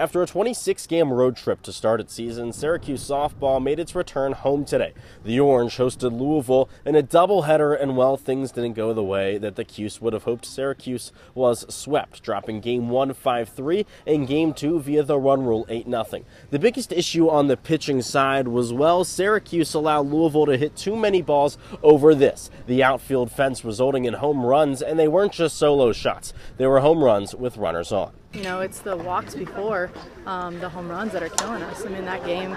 After a 26 game road trip to start its season, Syracuse softball made its return home today. The Orange hosted Louisville in a doubleheader, and well, things didn't go the way that the Cuse would have hoped. Syracuse was swept, dropping game one 5 3 and game two via the run rule 8 0. The biggest issue on the pitching side was, well, Syracuse allowed Louisville to hit too many balls over this, the outfield fence, resulting in home runs, and they weren't just solo shots, they were home runs with runners on. You know, it's the walks before um, the home runs that are killing us. I mean, that game,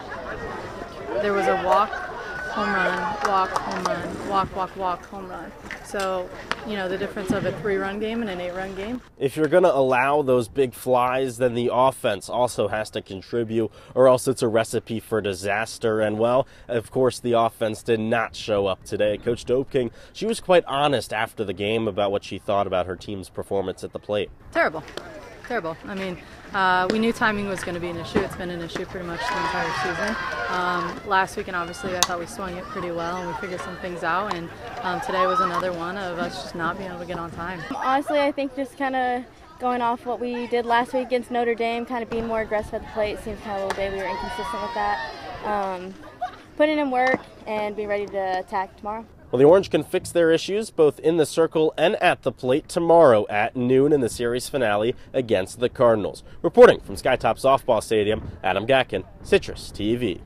there was a walk, home run, walk, home run, walk, walk, walk, home run. So, you know, the difference of a three run game and an eight run game. If you're going to allow those big flies, then the offense also has to contribute, or else it's a recipe for disaster. And, well, of course, the offense did not show up today. Coach Doepking, she was quite honest after the game about what she thought about her team's performance at the plate. Terrible terrible. I mean, uh, we knew timing was going to be an issue. It's been an issue pretty much the entire season. Um, last weekend, obviously, I thought we swung it pretty well and we figured some things out. And um, today was another one of us just not being able to get on time. Honestly, I think just kind of going off what we did last week against Notre Dame, kind of being more aggressive at the plate. Seems kind of a little day we were inconsistent with that. Um, putting in work and being ready to attack tomorrow. Well, the Orange can fix their issues both in the circle and at the plate tomorrow at noon in the series finale against the Cardinals. Reporting from Skytop Softball Stadium, Adam Gotkin, Citrus TV.